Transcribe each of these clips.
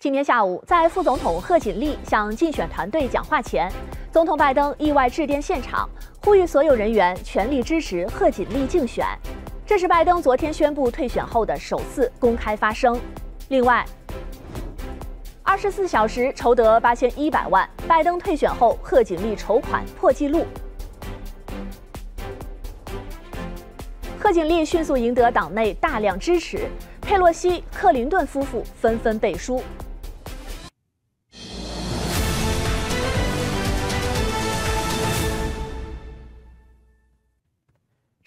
今天下午，在副总统贺锦丽向竞选团队讲话前，总统拜登意外致电现场，呼吁所有人员全力支持贺锦丽竞选。这是拜登昨天宣布退选后的首次公开发声。另外，二十四小时筹得八千一百万，拜登退选后，贺锦丽筹款破纪录。贺锦丽迅速赢得党内大量支持，佩洛西、克林顿夫妇纷纷背书。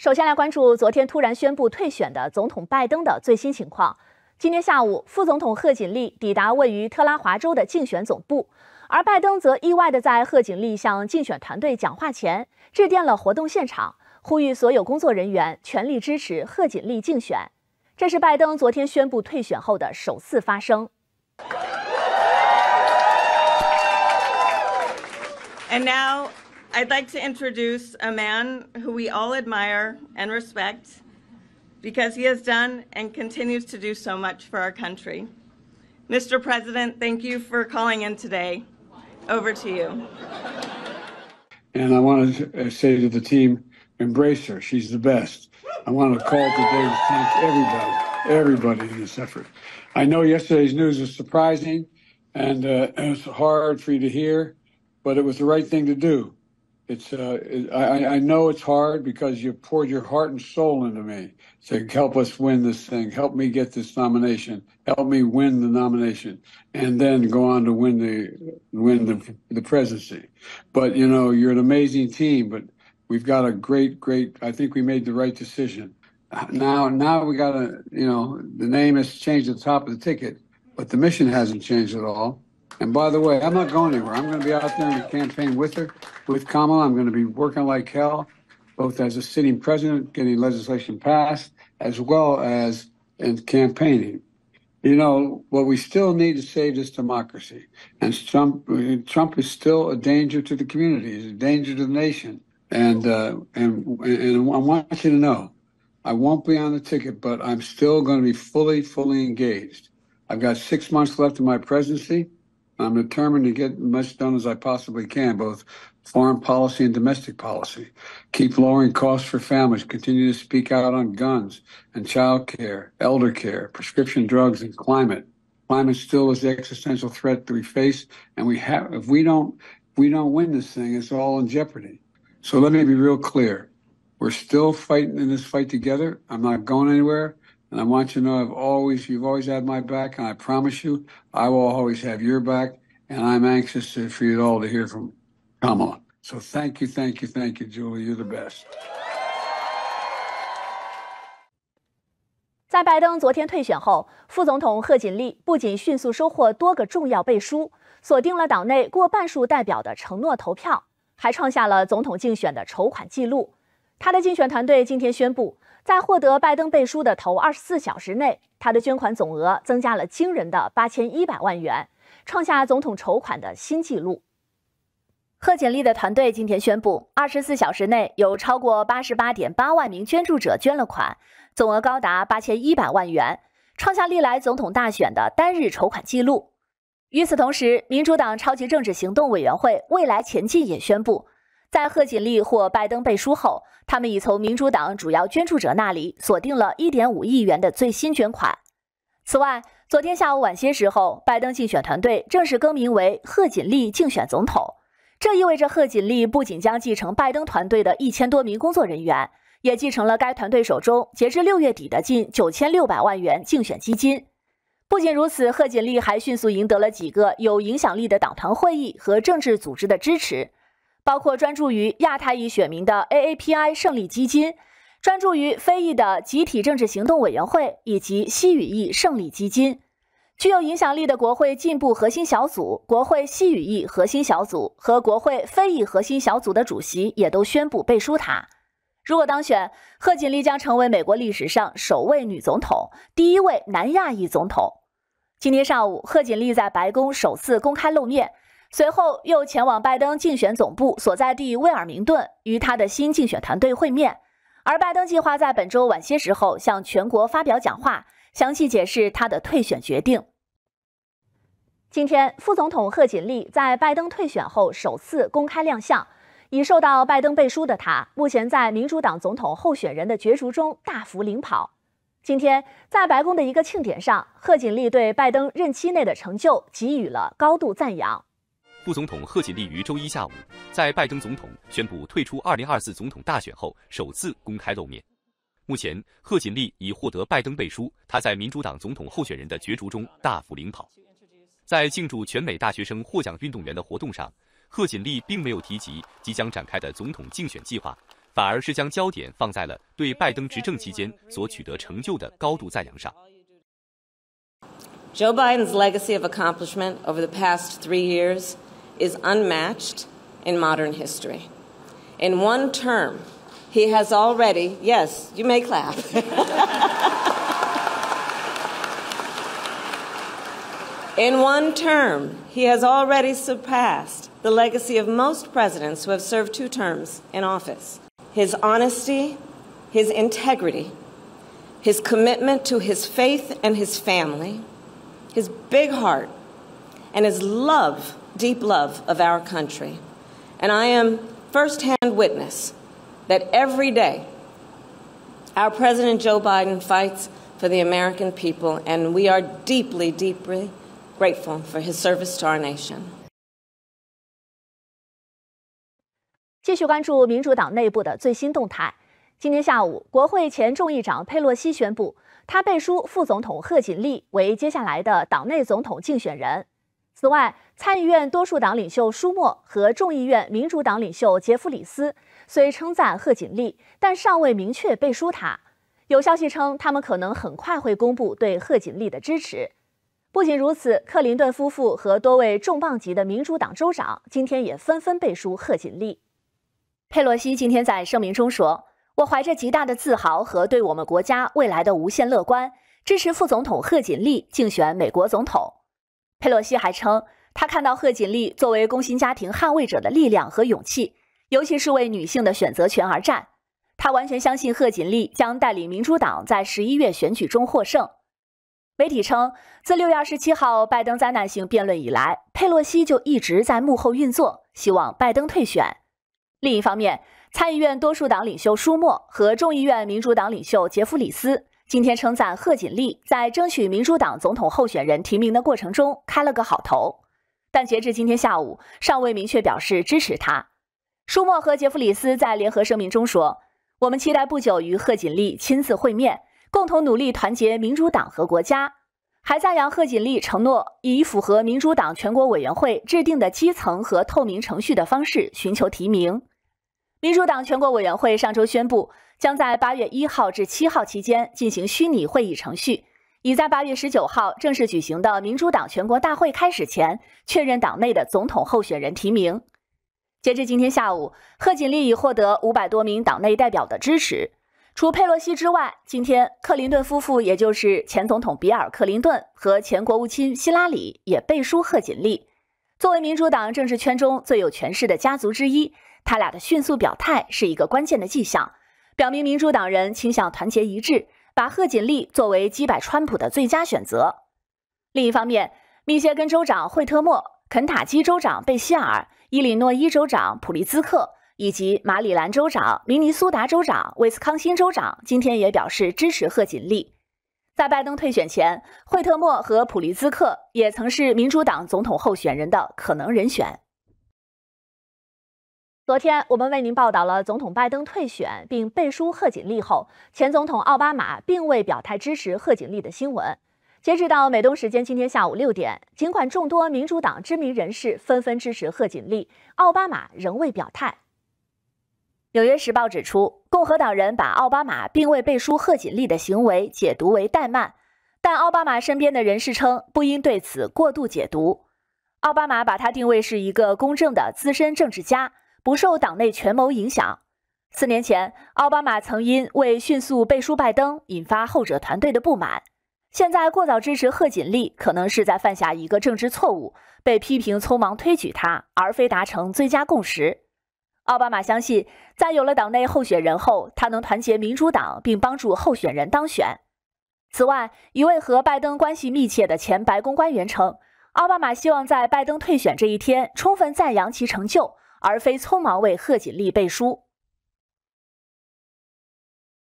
首先来关注昨天突然宣布退选的总统拜登的最新情况。今天下午，副总统贺锦丽抵达位于特拉华州的竞选总部，而拜登则意外的在贺锦丽向竞选团队讲话前致电了活动现场，呼吁所有工作人员全力支持贺锦丽竞选。这是拜登昨天宣布退选后的首次发声。And now. I'd like to introduce a man who we all admire and respect because he has done and continues to do so much for our country. Mr. President, thank you for calling in today. Over to you. And I want to say to the team, embrace her. She's the best. I want to call today to thank everybody, everybody in this effort. I know yesterday's news was surprising and uh, hard for you to hear, but it was the right thing to do. It's uh, I, I know it's hard because you poured your heart and soul into me to help us win this thing, help me get this nomination, help me win the nomination, and then go on to win the win the the presidency. But you know, you're an amazing team. But we've got a great, great. I think we made the right decision. Now, now we got to, you know, the name has changed at the top of the ticket, but the mission hasn't changed at all. And by the way, I'm not going anywhere. I'm going to be out there in the campaign with her, with Kamala. I'm going to be working like hell, both as a sitting president, getting legislation passed, as well as in campaigning. You know, what we still need to save this democracy. And Trump, Trump is still a danger to the community, he's a danger to the nation. And, uh, and, and I want you to know, I won't be on the ticket, but I'm still going to be fully, fully engaged. I've got six months left in my presidency. I'm determined to get as much done as I possibly can, both foreign policy and domestic policy. Keep lowering costs for families, continue to speak out on guns and child care, elder care, prescription drugs, and climate. Climate still is the existential threat that we face, and we have if we don't if we don't win this thing, it's all in jeopardy. So let me be real clear. We're still fighting in this fight together. I'm not going anywhere. And I want you to know I've always, you've always had my back, and I promise you, I will always have your back. And I'm anxious to, for you all to hear from Kamala. So thank you, thank you, thank you, Julie. You're the best. 在拜登昨天退选后，副总统贺锦丽不仅迅速收获多个重要背书，锁定了党内过半数代表的承诺投票，还创下了总统竞选的筹款记录。他的竞选团队今天宣布。在获得拜登背书的头二十四小时内，他的捐款总额增加了惊人的八千一百万元，创下总统筹款的新纪录。贺锦丽的团队今天宣布，二十四小时内有超过八十八点八万名捐助者捐了款，总额高达八千一百万元，创下历来总统大选的单日筹款记录。与此同时，民主党超级政治行动委员会未来前进也宣布。在贺锦丽或拜登背书后，他们已从民主党主要捐助者那里锁定了1.5亿元的最新捐款。此外，昨天下午晚些时候，拜登竞选团队正式更名为贺锦丽竞选总统。这意味着贺锦丽不仅将继承拜登团队的一千多名工作人员，也继承了该团队手中截至六月底的近九千六百万元竞选基金。不仅如此，贺锦丽还迅速赢得了几个有影响力的党团会议和政治组织的支持。包括专注于亚太裔选民的 AAPI 胜利基金，专注于非裔的集体政治行动委员会以及西语裔胜利基金，具有影响力的国会进步核心小组、国会西语裔核心小组和国会非裔核心小组的主席也都宣布背书他。如果当选，贺锦丽将成为美国历史上首位女总统，第一位南亚裔总统。今天上午，贺锦丽在白宫首次公开露面。随后又前往拜登竞选总部所在地威尔明顿，与他的新竞选团队会面。而拜登计划在本周晚些时候向全国发表讲话，详细解释他的退选决定。今天，副总统贺锦丽在拜登退选后首次公开亮相。已受到拜登背书的他，目前在民主党总统候选人的角逐中大幅领跑。今天，在白宫的一个庆典上，贺锦丽对拜登任期内的成就给予了高度赞扬。副总统贺锦丽于周一下午在拜登总统宣布退出2024总统大选后首次公开露面。目前，贺锦丽已获得拜登背书，他在民主党总统候选人的角逐中大幅领跑。在庆祝全美大学生获奖运动员的活动上。贺锦丽并没有提及即将展开的总统竞选计划，反而是将焦点放在了对拜登执政期间所取得成就的高度赞扬上。Joe Biden's legacy of accomplishment over the past three years is unmatched in modern history. In one term, he has already, yes, you may clap. In one term, he has already surpassed the legacy of most presidents who have served two terms in office. His honesty, his integrity, his commitment to his faith and his family, his big heart, and his love, deep love of our country. And I am firsthand witness that every day our President Joe Biden fights for the American people, and we are deeply, deeply grateful for his service to our nation. 继续关注民主党内部的最新动态。今天下午，国会前众议长佩洛西宣布，他背书副总统贺锦丽为接下来的党内总统竞选人。 此外，参议院多数党领袖舒默和众议院民主党领袖杰弗里斯虽称赞贺锦丽，但尚未明确背书他。有消息称，他们可能很快会公布对贺锦丽的支持。不仅如此，克林顿夫妇和多位重磅级的民主党州长今天也纷纷背书贺锦丽。佩洛西今天在声明中说：“我怀着极大的自豪和对我们国家未来的无限乐观，支持副总统贺锦丽竞选美国总统。”佩洛西还称，他看到贺锦丽作为工薪家庭捍卫者的力量和勇气，尤其是为女性的选择权而战。他完全相信贺锦丽将带领民主党在十一月选举中获胜。媒体称，自六月二十七号拜登灾难性辩论以来，佩洛西就一直在幕后运作，希望拜登退选。另一方面，参议院多数党领袖舒默和众议院民主党领袖杰弗里斯今天称赞贺锦丽在争取民主党总统候选人提名的过程中开了个好头，但截至今天下午，尚未明确表示支持他。舒默和杰弗里斯在联合声明中说：“我们期待不久与贺锦丽亲自会面，共同努力团结民主党和国家。”还赞扬贺锦丽承诺以符合民主党全国委员会制定的基层和透明程序的方式寻求提名。民主党全国委员会上周宣布，将在八月一号至七号期间进行虚拟会议程序，以在八月十九号正式举行的民主党全国大会开始前确认党内的总统候选人提名。截至今天下午，贺锦丽已获得五百多名党内代表的支持。除佩洛西之外，今天克林顿夫妇，也就是前总统比尔·克林顿和前国务卿希拉里，也背书贺锦丽。作为民主党政治圈中最有权势的家族之一。他俩的迅速表态是一个关键的迹象，表明民主党人倾向团结一致，把贺锦丽作为击败川普的最佳选择。另一方面，密歇根州长惠特莫、肯塔基州长贝希尔、伊利诺伊州长普利兹克以及马里兰州长、明尼苏达州长、威斯康星州长今天也表示支持贺锦丽。在拜登退选前，惠特莫和普利兹克也曾是民主党总统候选人的可能人选。昨天，我们为您报道了总统拜登退选并背书贺锦丽后，前总统奥巴马并未表态支持贺锦丽的新闻。截止到美东时间今天下午六点，尽管众多民主党知名人士纷纷支持贺锦丽，奥巴马仍未表态。《纽约时报》指出，共和党人把奥巴马并未背书贺锦丽的行为解读为怠慢，但奥巴马身边的人士称不应对此过度解读。奥巴马把他定位是一个公正的资深政治家。不受党内权谋影响。四年前，奥巴马曾因为迅速背书拜登，引发后者团队的不满。现在过早支持贺锦丽，可能是在犯下一个政治错误，被批评匆忙推举他，而非达成最佳共识。奥巴马相信，在有了党内候选人后，他能团结民主党，并帮助候选人当选。此外，一位和拜登关系密切的前白宫官员称。奥巴马希望在拜登退选这一天充分赞扬其成就，而非匆忙为贺锦丽背书。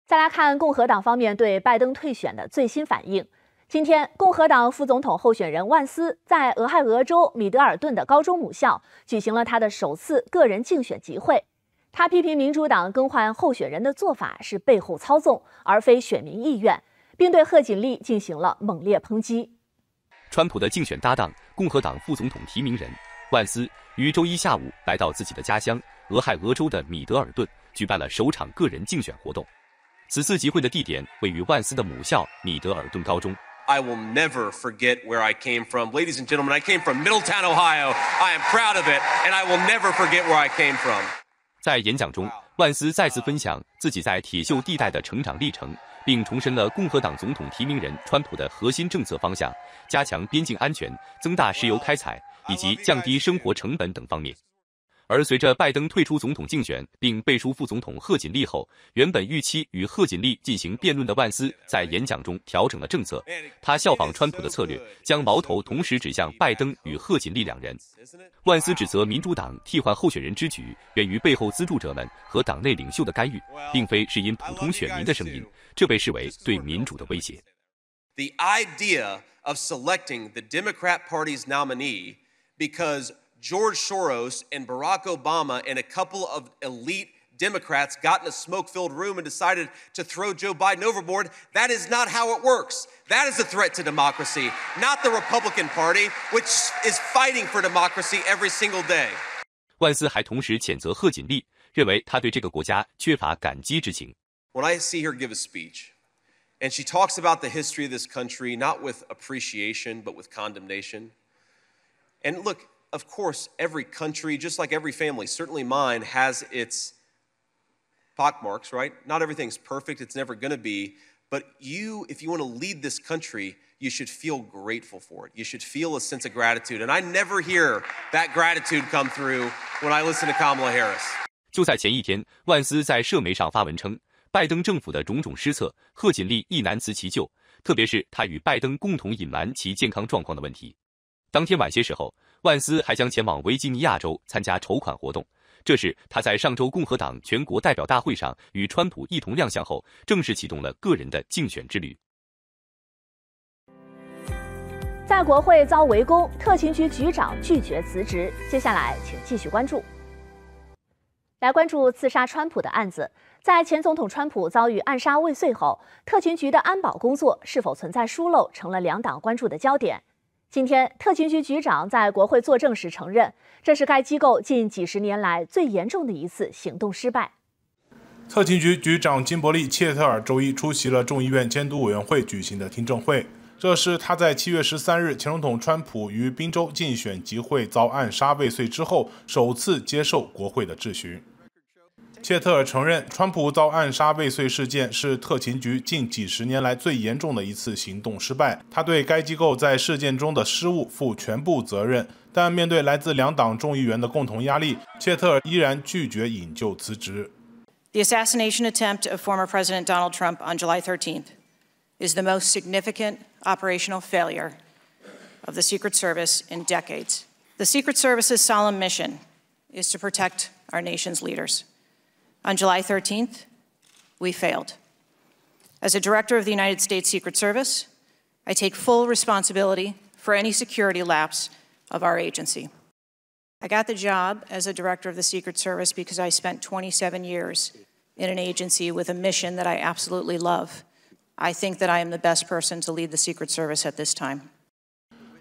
再来看共和党方面对拜登退选的最新反应。今天，共和党副总统候选人万斯在俄亥俄州米德尔顿的高中母校举行了他的首次个人竞选集会。他批评民主党更换候选人的做法是背后操纵，而非选民意愿，并对贺锦丽进行了猛烈抨击。川普的竞选搭档、共和党副总统提名人万斯于周一下午来到自己的家乡俄亥俄州的米德尔顿，举办了首场个人竞选活动。此次集会的地点位于万斯的母校米德尔顿高中。I will never forget where I came from. Ladies and gentlemen, I came from Middletown, Ohio. I am proud of it, and I will never forget where I came from. 在演讲中，万斯再次分享自己在铁锈地带的成长历程，并重申了共和党总统提名人川普的核心政策方向：加强边境安全、增大石油开采以及降低生活成本等方面。而随着拜登退出总统竞选并背书副总统贺锦丽后，原本预期与贺锦丽进行辩论的万斯在演讲中调整了政策。他效仿川普的策略，将矛头同时指向拜登与贺锦丽两人。万斯指责民主党替换候选人之举源于背后资助者们和党内领袖的干预，并非是因普通选民的声音，这被视为对民主的威胁。The idea of selecting the Democrat Party's nominee because George Soros and Barack Obama and a couple of elite Democrats got in a smoke filled room and decided to throw Joe Biden overboard. That is not how it works. That is a threat to democracy, not the Republican Party, which is fighting for democracy every single day. 万斯还同时谴责贺锦丽，认为他对这个国家缺乏感激之情。When I see her give a speech, and she talks about the history of this country not with appreciation but with condemnation. And look, of course, every country, just like every family, certainly mine, has its pockmarks, right? Not everything's perfect, it's never gonna be. But you, if you wanna lead this country, you should feel grateful for it. You should feel a sense of gratitude. And I never hear that gratitude come through when I listen to Kamala Harris. 就在前一天，万斯在社媒上发文称，拜登政府的种种失策，贺锦丽亦难辞其咎，特别是他与拜登共同隐瞒其健康状况的问题。 当天晚些时候，万斯还将前往维吉尼亚州参加筹款活动，这是他在上周共和党全国代表大会上与川普一同亮相后，正式启动了个人的竞选之旅。在国会遭围攻，特勤局局长拒绝辞职。接下来，请继续关注。来关注刺杀川普的案子，在前总统川普遭遇暗杀未遂后，特勤局的安保工作是否存在疏漏，成了两党关注的焦点。今天，特勤局局长在国会作证时承认，这是该机构近几十年来最严重的一次行动失败。特勤局局长金伯利·切特尔周一出席了众议院监督委员会举行的听证会，这是他在七月十三日前总统川普于宾州竞选集会遭暗杀未遂之后首次接受国会的质询。切特尔承认，川普遭暗杀未遂事件是特勤局近几十年来最严重的一次行动失败。他对该机构在事件中的失误负全部责任。但面对来自两党众议员的共同压力，切特尔依然拒绝引咎辞职。The assassination attempt of former President Donald Trump on July 13th is the most significant operational failure of the Secret Service in decades. The Secret Service's solemn mission is to protect our nation's leaders. On July 13th, we failed. As a director of the United States Secret Service, I take full responsibility for any security lapse of our agency. I got the job as a director of the Secret Service because I spent 27 years in an agency with a mission that I absolutely love. I think that I am the best person to lead the Secret Service at this time.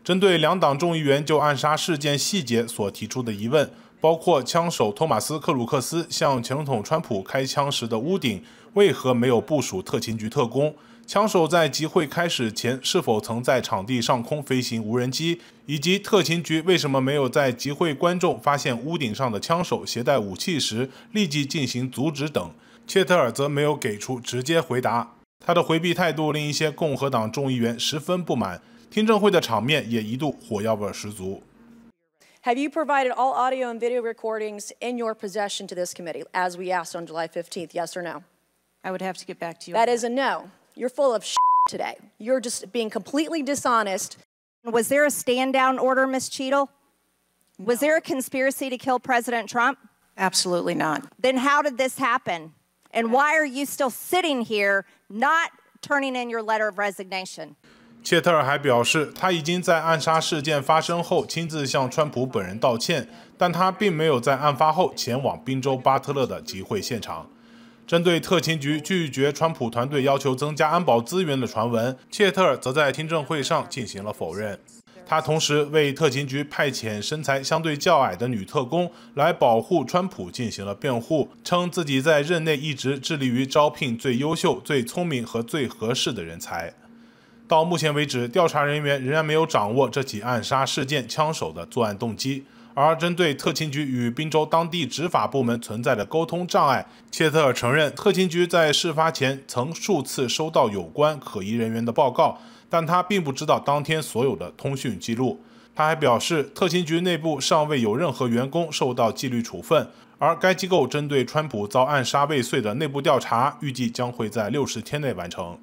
针对两党众议员就暗杀事件细节所提出的疑问， 包括枪手托马斯·克鲁克斯向前总统川普开枪时的屋顶为何没有部署特勤局特工？枪手在集会开始前是否曾在场地上空飞行无人机？以及特勤局为什么没有在集会观众发现屋顶上的枪手携带武器时立即进行阻止等？切特尔则没有给出直接回答。他的回避态度令一些共和党众议员十分不满，听证会的场面也一度火药味十足。Have you provided all audio and video recordings in your possession to this committee, as we asked on July 15th? Yes or no? I would have to get back to you. That is a no. You're full of today. You're just being completely dishonest Was there a stand down order, Ms. Cheadle? Was there a conspiracy to kill President Trump? Absolutely not. Then how did this happen? And why are you still sitting here not turning in your letter of resignation? 切特尔还表示，他已经在暗杀事件发生后亲自向川普本人道歉，但他并没有在案发后前往宾州巴特勒的集会现场。针对特勤局拒绝川普团队要求增加安保资源的传闻，切特尔则在听证会上进行了否认。他同时为特勤局派遣身材相对较矮的女特工来保护川普进行了辩护，称自己在任内一直致力于招聘最优秀、最聪明和最合适的人才。到目前为止，调查人员仍然没有掌握这起暗杀事件枪手的作案动机。而针对特勤局与宾州当地执法部门存在的沟通障碍，切特尔承认，特勤局在事发前曾数次收到有关可疑人员的报告，但他并不知道当天所有的通讯记录。他还表示，特勤局内部尚未有任何员工受到纪律处分，而该机构针对川普遭暗杀未遂的内部调查，预计将会在六十天内完成。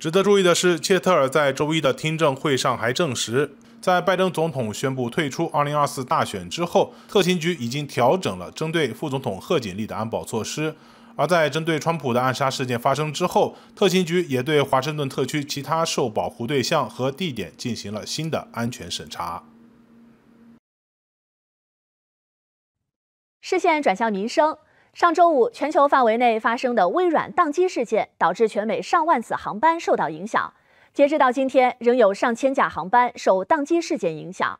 值得注意的是，切特尔在周一的听证会上还证实，在拜登总统宣布退出2024大选之后，特勤局已经调整了针对副总统贺锦丽的安保措施。而在针对川普的暗杀事件发生之后，特勤局也对华盛顿特区其他受保护对象和地点进行了新的安全审查。视线转向民生。上周五，全球范围内发生的微软宕机事件，导致全美上万次航班受到影响。截止到今天，仍有上千架航班受宕机事件影响。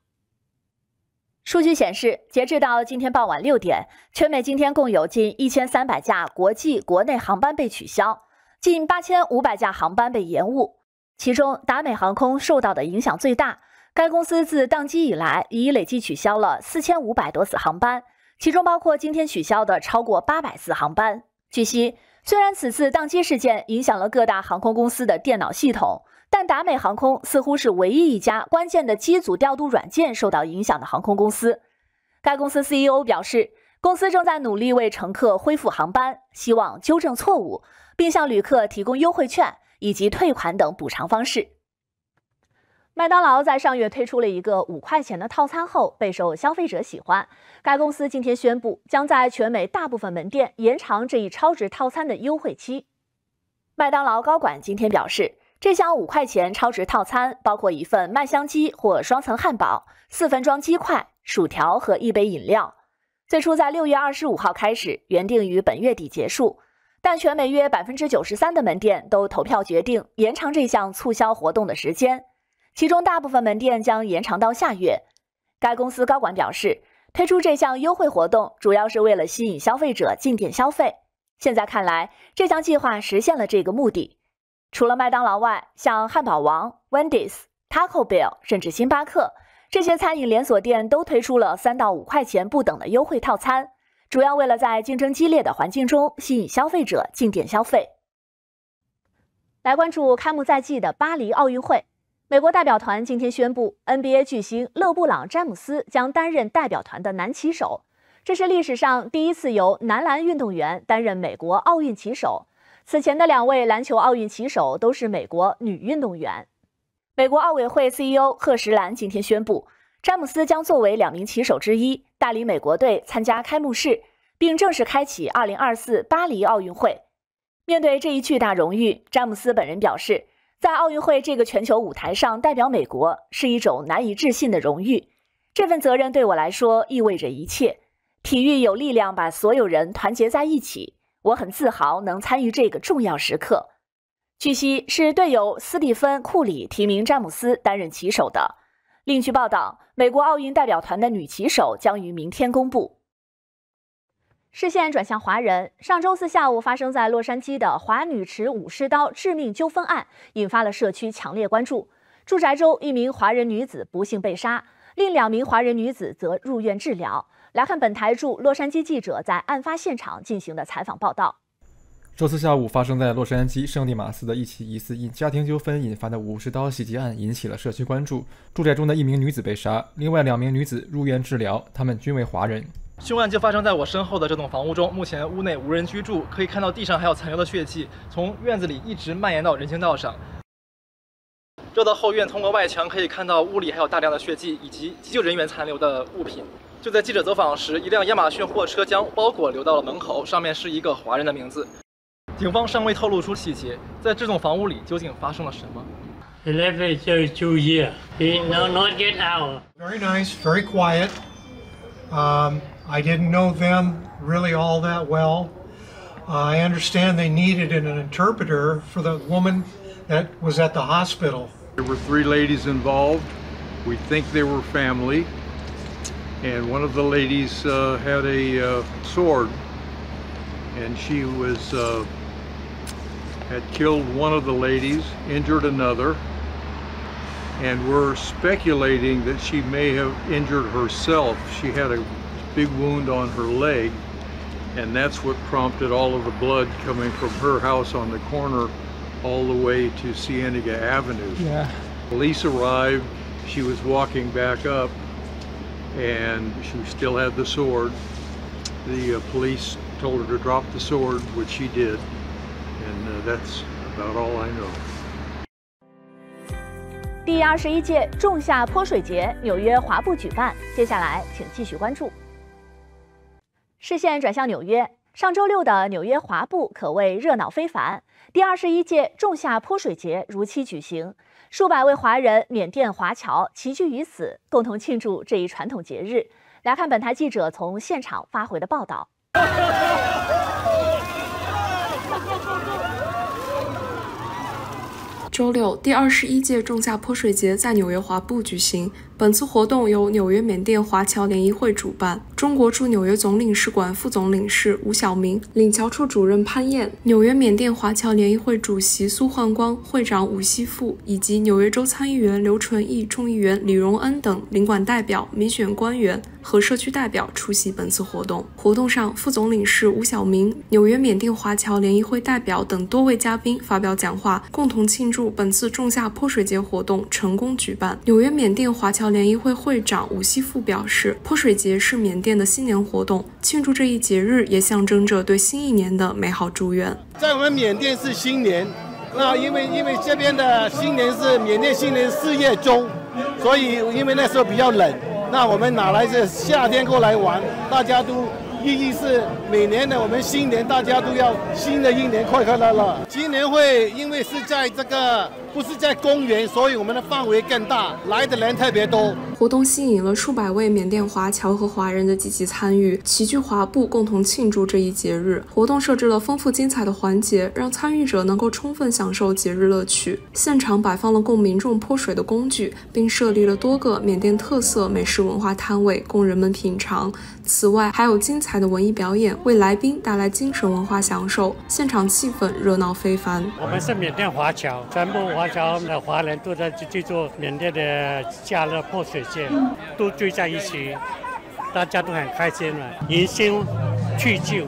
数据显示，截至到今天傍晚六点，全美今天共有近一千三百架国际、国内航班被取消，近八千五百架航班被延误。其中，达美航空受到的影响最大。该公司自宕机以来，已累计取消了四千五百多次航班。其中包括今天取消的超过八百次航班。据悉，虽然此次宕机事件影响了各大航空公司的电脑系统，但达美航空似乎是唯一一家关键的机组调度软件受到影响的航空公司。该公司 CEO 表示，公司正在努力为乘客恢复航班，希望纠正错误，并向旅客提供优惠券以及退款等补偿方式。麦当劳在上月推出了一个五块钱的套餐后，备受消费者喜欢。该公司今天宣布，将在全美大部分门店延长这一超值套餐的优惠期。麦当劳高管今天表示，这项五块钱超值套餐包括一份麦香鸡或双层汉堡、四分装鸡块、薯条和一杯饮料。最初在六月二十五号开始，原定于本月底结束，但全美约百分之九十三的门店都投票决定延长这项促销活动的时间。其中大部分门店将延长到下月。该公司高管表示，推出这项优惠活动主要是为了吸引消费者进店消费。现在看来，这项计划实现了这个目的。除了麦当劳外，像汉堡王、Wendy's、Taco Bell，甚至星巴克这些餐饮连锁店都推出了三到五块钱不等的优惠套餐，主要为了在竞争激烈的环境中吸引消费者进店消费。来关注开幕在即的巴黎奥运会。美国代表团今天宣布，NBA 巨星勒布朗·詹姆斯将担任代表团的男旗手，这是历史上第一次由男篮运动员担任美国奥运旗手。此前的两位篮球奥运旗手都是美国女运动员。美国奥委会 CEO 贺什兰今天宣布，詹姆斯将作为两名旗手之一，带领美国队参加开幕式，并正式开启2024巴黎奥运会。面对这一巨大荣誉，詹姆斯本人表示。在奥运会这个全球舞台上代表美国是一种难以置信的荣誉，这份责任对我来说意味着一切。体育有力量把所有人团结在一起，我很自豪能参与这个重要时刻。据悉，是队友斯蒂芬·库里提名詹姆斯担任旗手的。另据报道，美国奥运代表团的女旗手将于明天公布。视线转向华人。上周四下午发生在洛杉矶的华女持武士刀致命纠纷案，引发了社区强烈关注。住宅中，一名华人女子不幸被杀，另两名华人女子则入院治疗。来看本台驻洛杉矶记者在案发现场进行的采访报道。周四下午发生在洛杉矶圣地马斯的一起疑似因家庭纠纷引发的武士刀袭击案，引起了社区关注。住宅中的一名女子被杀，另外两名女子入院治疗，她们均为华人。凶案就发生在我身后的这栋房屋中，目前屋内无人居住，可以看到地上还有残留的血迹，从院子里一直蔓延到人行道上。绕到后院，通过外墙可以看到屋里还有大量的血迹以及急救人员残留的物品。就在记者走访时，一辆亚马逊货车将包裹留到了门口，上面是一个华人的名字。警方尚未透露出细节，在这栋房屋里究竟发生了什么？He lived there two years. He no not get out. Very nice, very quiet. Um, I didn't know them really all that well. I understand they needed an interpreter for the woman that was at the hospital. There were three ladies involved. We think they were family. And one of the ladies uh, had a uh, sword, and she was uh, had killed one of the ladies, injured another, and we're speculating that she may have injured herself. She had a big wound on her leg, and that's what prompted all of the blood coming from her house on the corner all the way to Cienega Avenue. Yeah. Police arrived. She was walking back up, and she still had the sword. The uh, police told her to drop the sword, which she did. And uh, that's about all I know. 第二十一届仲夏泼水节纽约华埠举办，接下来请继续关注。 视线转向纽约，上周六的纽约华埠可谓热闹非凡。第二十一届仲夏泼水节如期举行，数百位华人、缅甸华侨齐聚于此，共同庆祝这一传统节日。来看本台记者从现场发回的报道。周六，第二十一届仲夏泼水节在纽约华埠举行。本次活动由纽约缅甸华侨联谊会主办，中国驻纽约总领事馆副总领事吴晓明、领侨处主任潘燕、纽约缅甸华侨联谊会主席苏焕光、会长吴锡富以及纽约州参议员刘纯义、众议员李荣恩等领馆代表、民选官员和社区代表出席本次活动。活动上，副总领事吴晓明、纽约缅甸华侨联谊会代表等多位嘉宾发表讲话，共同庆祝本次仲夏泼水节活动成功举办。纽约缅甸华侨联谊会会长吴锡富表示，泼水节是缅甸的新年活动，庆祝这一节日也象征着对新一年的美好祝愿。在我们缅甸是新年，那因为因为这边的新年是缅甸新年四月中，所以因为那时候比较冷，那我们哪来是夏天过来玩，大家都。意义是每年的我们新年，大家都要新的一年快快乐乐。今年会因为是在这个不是在公园，所以我们的范围更大，来的人特别多。活动吸引了数百位缅甸华侨和华人的积极参与，齐聚华埠，共同庆祝这一节日。活动设置了丰富精彩的环节，让参与者能够充分享受节日乐趣。现场摆放了供民众泼水的工具，并设立了多个缅甸特色美食文化摊位供人们品尝。此外，还有精彩的文艺表演，为来宾带来精神文化享受。现场气氛热闹非凡。我们是缅甸华侨，全部华侨的华人都在去做缅甸的加勒泼水。都聚在一起，大家都很开心了，迎新去旧。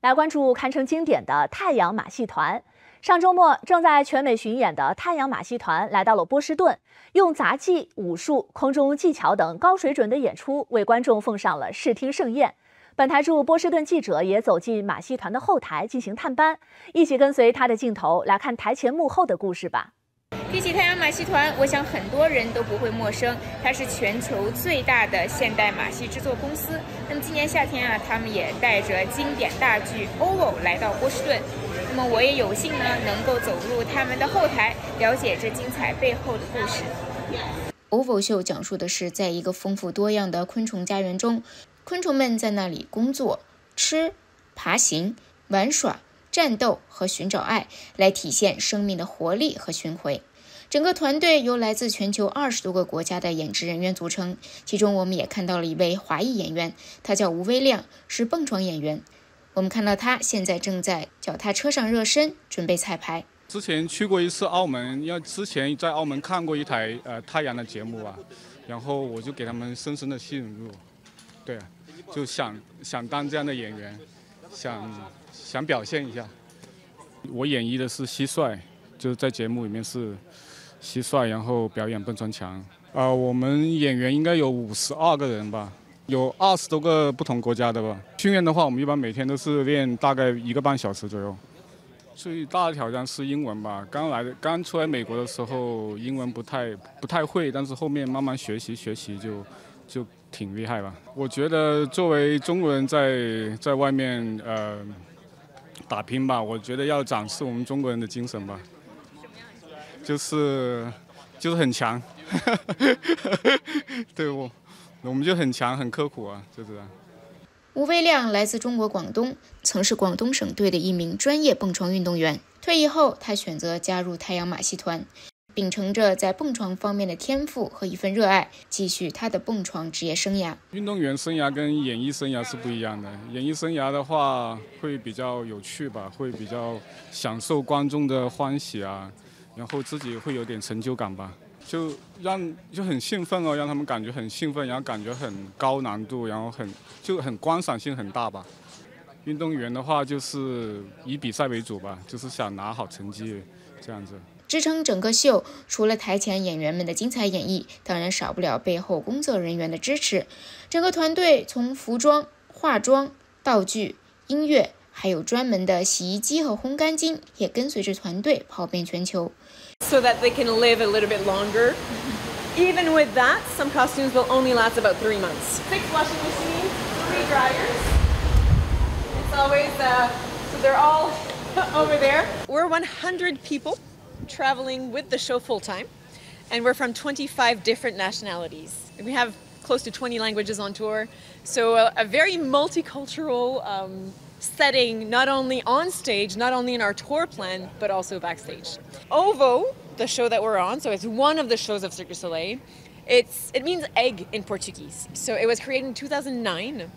来关注堪称经典的太阳马戏团。上周末正在全美巡演的太阳马戏团来到了波士顿，用杂技、武术、空中技巧等高水准的演出，为观众奉上了视听盛宴。本台驻波士顿记者也走进马戏团的后台进行探班，一起跟随他的镜头来看台前幕后的故事吧。提起太阳马戏团，我想很多人都不会陌生，它是全球最大的现代马戏制作公司。那么今年夏天啊，他们也带着经典大剧《OVO》来到波士顿。那么我也有幸呢，能够走入他们的后台，了解这精彩背后的故事。OVO 秀讲述的是，在一个丰富多样的昆虫家园中，昆虫们在那里工作、吃、爬行、玩耍、战斗和寻找爱，来体现生命的活力和巡回。整个团队由来自全球二十多个国家的演职人员组成，其中我们也看到了一位华裔演员，他叫吴威亮，是蹦床演员。我们看到他现在正在脚踏车上热身，准备彩排。之前去过一次澳门，要之前在澳门看过一台呃太阳的节目啊，然后我就给他们深深的吸引入，对啊，就想想当这样的演员，想想表现一下。我演绎的是蟋蟀，就是在节目里面是。蟋蟀，然后表演蹦床墙。啊，我们演员应该有五十二个人吧，有二十多个不同国家的吧。训练的话，我们一般每天都是练大概一个半小时左右。最大的挑战是英文吧。刚来的，刚出来美国的时候，英文不太不太会，但是后面慢慢学习学习就就挺厉害吧。我觉得作为中国人在在外面呃打拼吧，我觉得要展示我们中国人的精神吧，就是就是很强，对我我们就很强很刻苦啊，就这样。吴威亮来自中国广东，曾是广东省队的一名专业蹦床运动员。退役后，他选择加入太阳马戏团，秉承着在蹦床方面的天赋和一份热爱，继续他的蹦床职业生涯。运动员生涯跟演艺生涯是不一样的。演艺生涯的话，会比较有趣吧，会比较享受观众的欢喜啊，然后自己会有点成就感吧。就让就很兴奋哦，让他们感觉很兴奋，然后感觉很高难度，然后很就很观赏性很大吧。运动员的话就是以比赛为主吧，就是想拿好成绩这样子。支撑整个秀，除了台前演员们的精彩演绎，当然少不了背后工作人员的支持。整个团队从服装、化妆、道具、音乐，还有专门的洗衣机和烘干机，也跟随着团队跑遍全球。so that they can live a little bit longer. Even with that, some costumes will only last about three months. Six washing machines, three dryers. It's always, uh, so they're all over there. We're 100 people traveling with the show full time, and we're from 25 different nationalities. We have close to 20 languages on tour, so a, a very multicultural um, setting not only on stage, not only in our tour plan, but also backstage. Ovo, the show that we're on, so it's one of the shows of Cirque du Soleil. It's it means egg in Portuguese. So it was created in 2009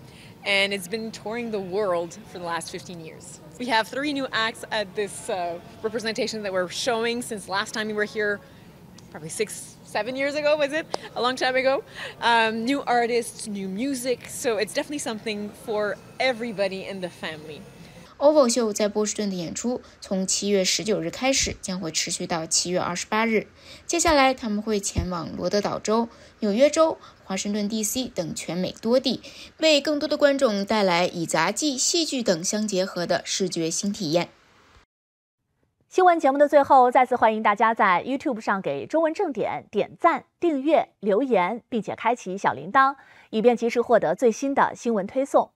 and it's been touring the world for the last 15 years. We have three new acts at this uh, representation that we're showing since last time we were here, probably six, seven years ago, was it? A long time ago. Um, new artists, new music. So it's definitely something for everybody in the family. OVO 秀在波士顿的演出从七月十九日开始，将会持续到七月二十八日。接下来他们会前往罗德岛州、纽约州、 华盛顿 DC 等全美多地，为更多的观众带来以杂技、戏剧等相结合的视觉新体验。新闻节目的最后，再次欢迎大家在 YouTube 上给中文正点点赞、订阅、留言，并且开启小铃铛，以便及时获得最新的新闻推送。